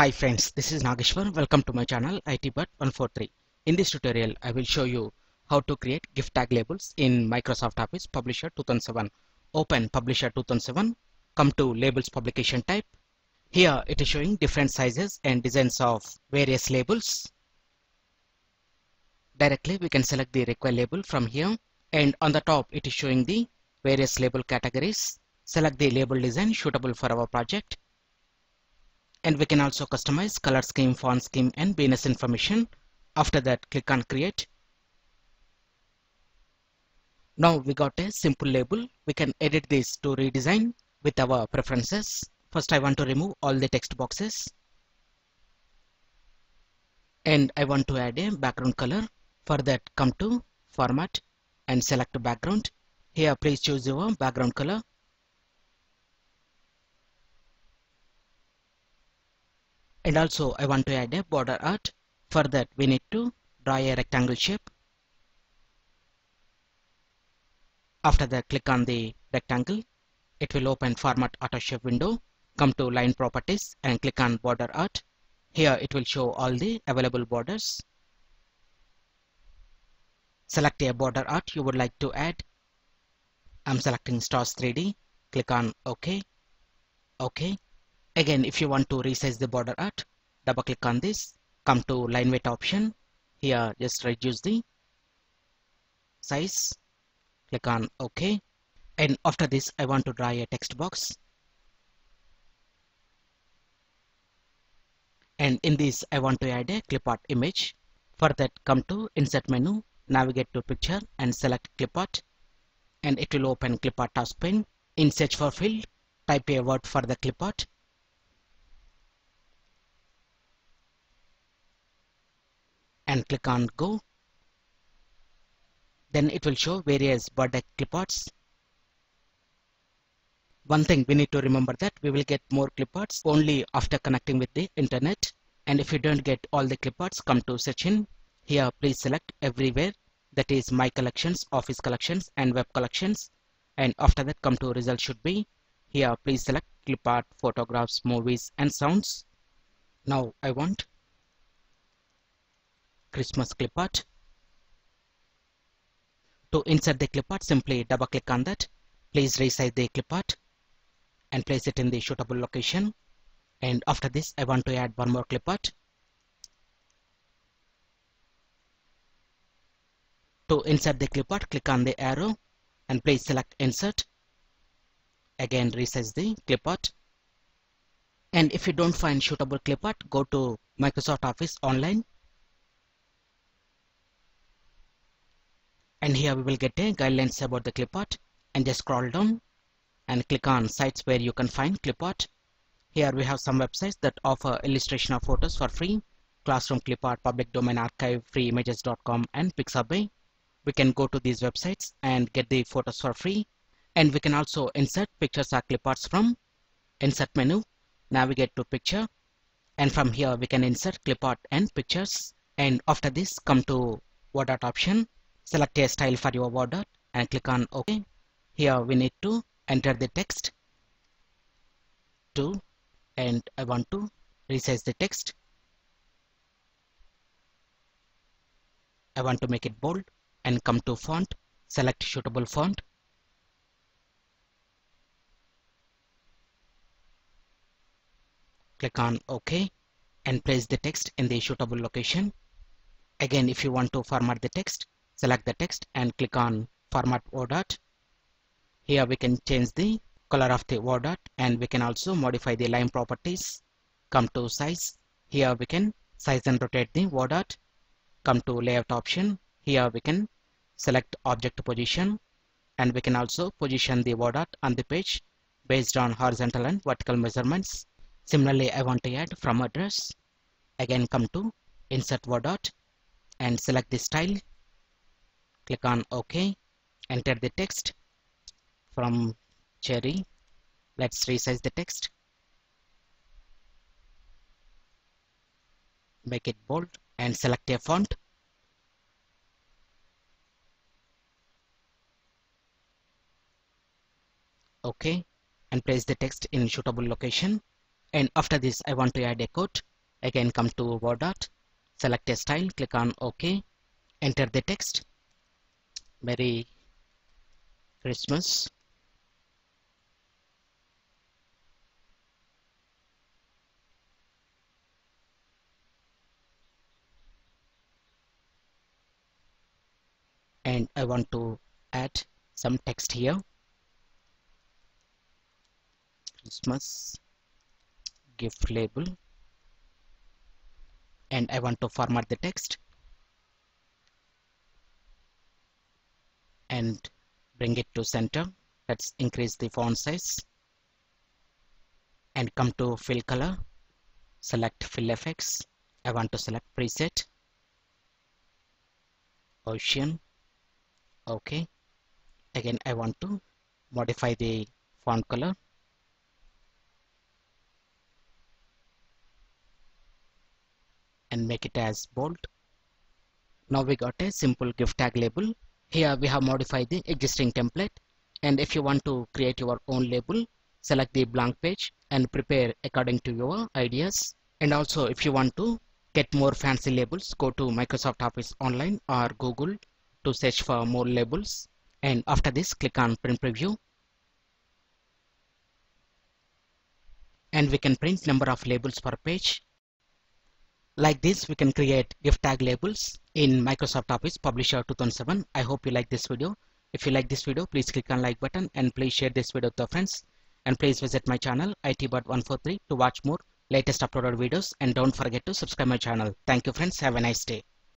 Hi friends, this is Nageshwar. Welcome to my channel ITBird143. In this tutorial, I will show you how to create gift tag labels in Microsoft Office Publisher 2007. Open Publisher 2007, come to Labels Publication Type. Here it is showing different sizes and designs of various labels. Directly we can select the required label from here and on the top it is showing the various label categories. Select the label design suitable for our project and we can also customize color scheme, font scheme and business information. After that click on create. Now we got a simple label. We can edit this to redesign with our preferences. First I want to remove all the text boxes and I want to add a background color. For that come to format and select background. Here please choose your background color and also I want to add a border art. For that we need to draw a rectangle shape. After that click on the rectangle. It will open format auto shape window. Come to line properties and click on border art. Here it will show all the available borders. Select a border art you would like to add. I'm selecting stars 3d click on ok. Ok Again, if you want to resize the border art, double click on this, come to line weight option. Here, just reduce the size. Click on OK. And after this, I want to draw a text box. And in this, I want to add a clip art image. For that, come to Insert menu, navigate to Picture and select clip art. And it will open clip art task pane. In search for field, type a word for the clip art and click on go. Then it will show various bird cliparts one thing we need to remember that we will get more cliparts only after connecting with the internet. And if you don't get all the cliparts come to section here please select everywhere. That is my collections office collections and web collections. And after that come to result should be. Here please select clipart photographs movies and sounds. Now I want Christmas clip art. To insert the clip art, simply double click on that. Please resize the clip art and place it in the suitable location. And after this, I want to add one more clip art. To insert the clip art, click on the arrow and please select insert. Again, resize the clip art. And if you don't find suitable clip art, go to Microsoft Office online and here we will get a guidelines about the clip art and just scroll down and click on sites where you can find clip art here we have some websites that offer illustration of photos for free. Classroom clip art public domain archive freeimages.com and pixabay. We can go to these websites and get the photos for free. And we can also insert pictures or clip arts from insert menu navigate to picture. And from here we can insert clip art and pictures. And after this come to word art option Select a style for your border and click on OK. Here we need to enter the text to and I want to resize the text. I want to make it bold and come to font, select suitable font. Click on OK and place the text in the suitable location. Again, if you want to format the text, select the text and click on format art here we can change the color of the art and we can also modify the line properties. Come to size. Here we can size and rotate the art come to layout option. Here we can select object position and we can also position the art on the page based on horizontal and vertical measurements. Similarly I want to add from address. Again come to insert art and select the style click on OK. Enter the text from cherry. Let's resize the text. Make it bold and select a font. OK. And place the text in suitable location. And after this I want to add a quote. Again come to word art. Select a style. Click on ok. Enter the text Merry Christmas. And I want to add some text here. Christmas gift label. And I want to format the text and bring it to center. Let's increase the font size and come to fill color. Select fill effects. I want to select preset. Ocean. Okay. Again I want to modify the font color. And make it as bold. Now we got a simple gift tag label here we have modified the existing template. And if you want to create your own label select the blank page and prepare according to your ideas. And also if you want to get more fancy labels go to Microsoft Office online or Google to search for more labels. And after this click on print preview. And we can print number of labels per page like this we can create gift tag labels in Microsoft Office Publisher 2007 I hope you like this video. If you like this video please click on like button and please share this video to your friends. And please visit my channel ITBird143 to watch more latest uploaded videos. And don't forget to subscribe my channel. Thank you friends. Have a nice day